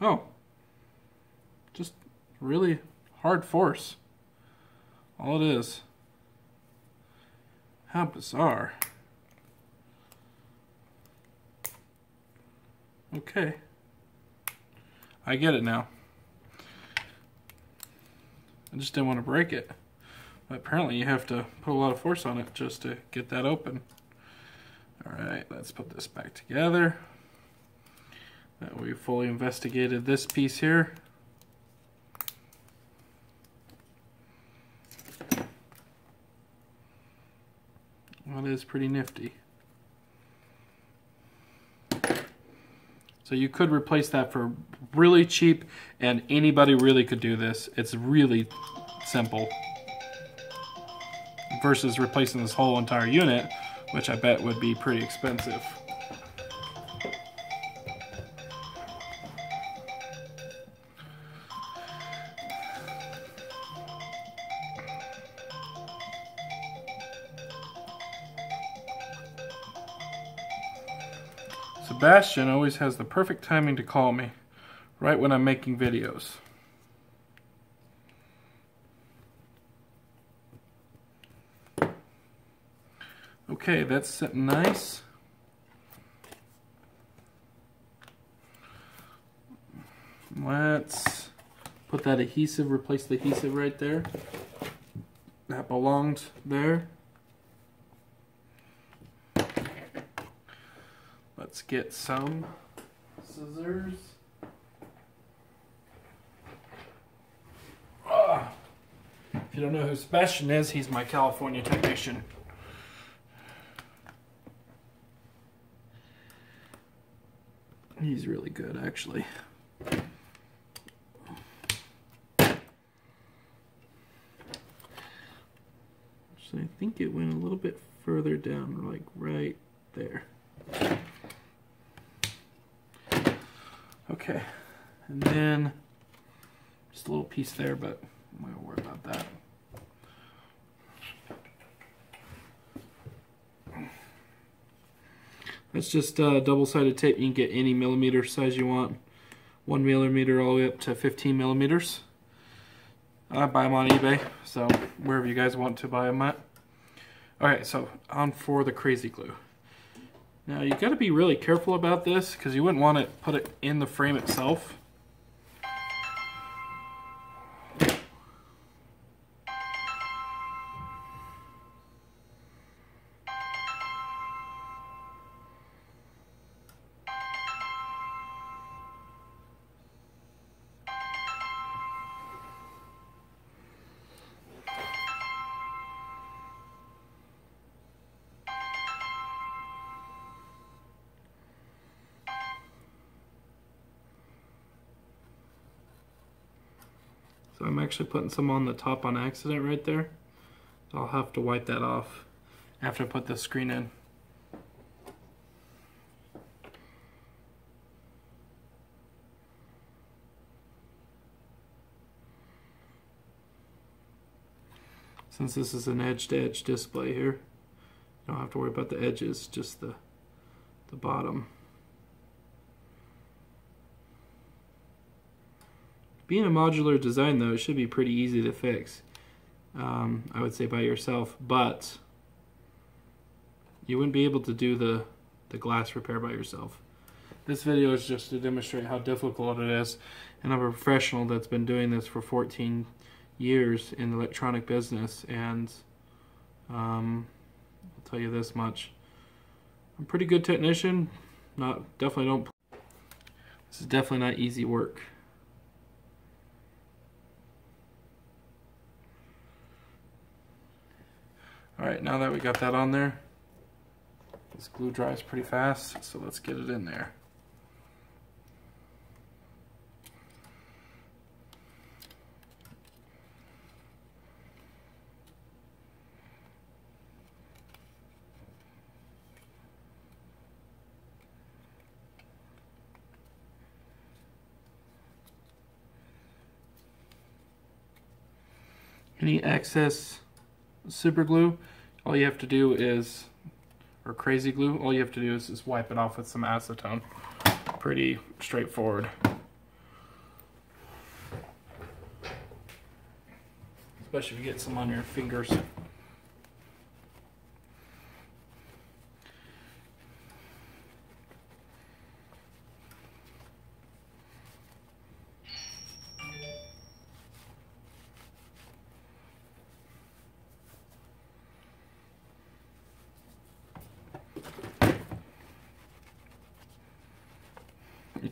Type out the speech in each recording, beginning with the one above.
Oh. Just really hard force. All it is. How bizarre. Okay. I get it now. I just didn't want to break it. But apparently you have to put a lot of force on it just to get that open. Alright, let's put this back together. That we fully investigated this piece here. It is pretty nifty. So you could replace that for really cheap and anybody really could do this. It's really simple. Versus replacing this whole entire unit, which I bet would be pretty expensive. Sebastian always has the perfect timing to call me, right when I'm making videos. Okay, that's sitting nice. Let's put that adhesive, replace the adhesive right there. That belonged there. Let's get some scissors. Ah. If you don't know who Sebastian is, he's my California technician. He's really good, actually. So I think it went a little bit further down, like right there. Okay, and then just a little piece there, but I'm not gonna worry about that. That's just uh, double-sided tape. You can get any millimeter size you want. One millimeter all the way up to 15 millimeters. I buy them on eBay, so wherever you guys want to buy them at. Alright, so on for the crazy glue. Now you got to be really careful about this because you wouldn't want to put it in the frame itself. So I'm actually putting some on the top on accident right there. So I'll have to wipe that off after I put the screen in. Since this is an edge-to-edge -edge display here, you don't have to worry about the edges, just the, the bottom. Being a modular design though, it should be pretty easy to fix. Um, I would say by yourself, but you wouldn't be able to do the, the glass repair by yourself. This video is just to demonstrate how difficult it is, and I'm a professional that's been doing this for 14 years in the electronic business, and um, I'll tell you this much. I'm a pretty good technician, not definitely don't. This is definitely not easy work. Alright, now that we got that on there, this glue dries pretty fast, so let's get it in there. Any excess super glue, all you have to do is, or crazy glue, all you have to do is just wipe it off with some acetone. Pretty straightforward. Especially if you get some on your fingers.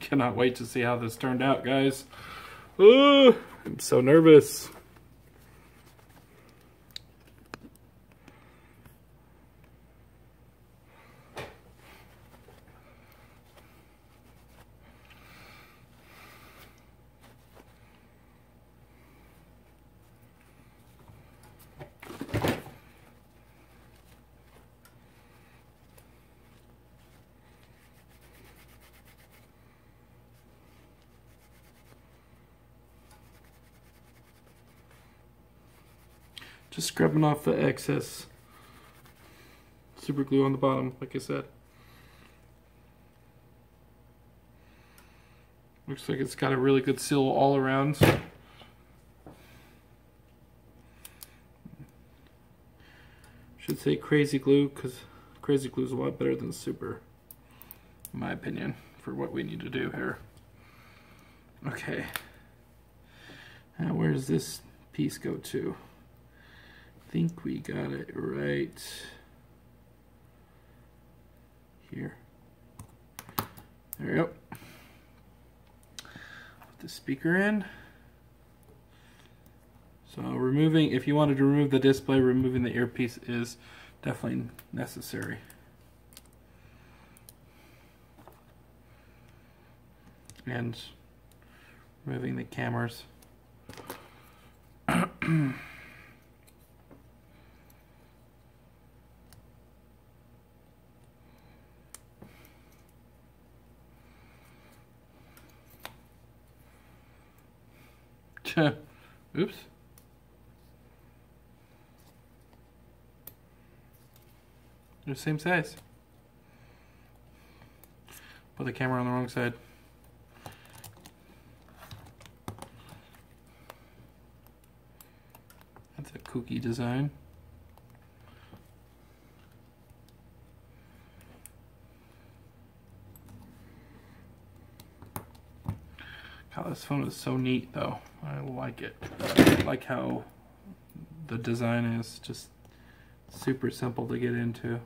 Cannot wait to see how this turned out, guys. Ooh, I'm so nervous. Just scrubbing off the excess super glue on the bottom, like I said. Looks like it's got a really good seal all around. Should say crazy glue because crazy glue is a lot better than super, in my opinion, for what we need to do here. Okay. Now where does this piece go to? Think we got it right here. There we go. Put the speaker in. So removing, if you wanted to remove the display, removing the earpiece is definitely necessary. And removing the cameras. Oops. They're the same size. Put the camera on the wrong side. That's a kooky design. This phone is so neat though. I like it. I like how the design is just super simple to get into.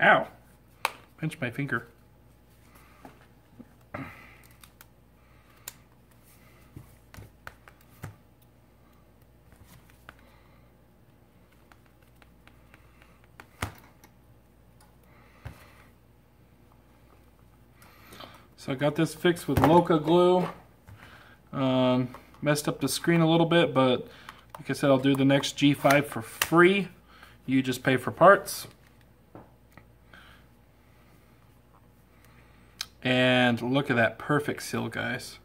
Ow! Pinched my finger. So I got this fixed with LOCA glue. Um, messed up the screen a little bit, but like I said, I'll do the next G5 for free. You just pay for parts. And look at that perfect seal, guys.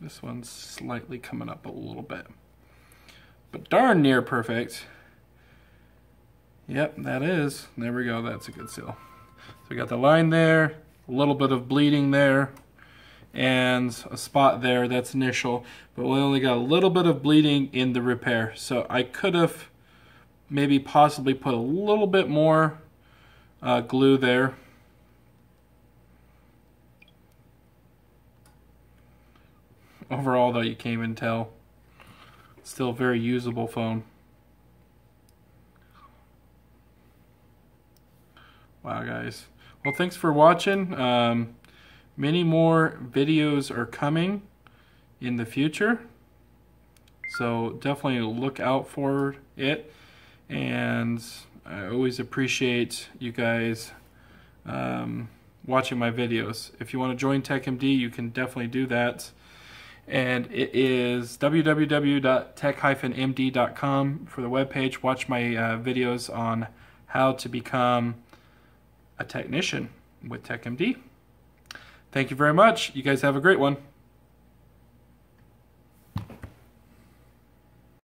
This one's slightly coming up a little bit. But darn near perfect. Yep, that is. There we go, that's a good seal. So we got the line there, a little bit of bleeding there, and a spot there, that's initial. But we only got a little bit of bleeding in the repair. So I could have maybe possibly put a little bit more uh, glue there Overall, though, you can't even tell. Still a very usable phone. Wow, guys. Well, thanks for watching. Um, many more videos are coming in the future. So definitely look out for it. and I always appreciate you guys um, watching my videos. If you want to join TechMD, you can definitely do that. And it is www.tech-md.com for the webpage. Watch my uh, videos on how to become a technician with TechMD. Thank you very much. You guys have a great one.